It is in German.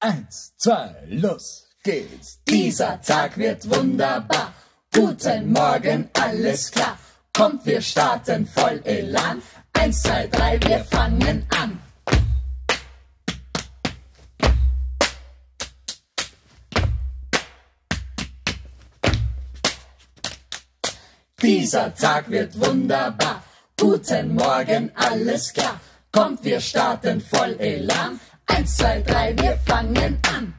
Eins, zwei, los geht's. Dieser Tag wird wunderbar. Guten Morgen, alles klar. Kommt, wir starten voll Elan. Eins, zwei, drei, wir fangen an. Dieser Tag wird wunderbar. Guten Morgen, alles klar. Kommt, wir starten voll Elan. Eins, zwei, drei, wir fangen an.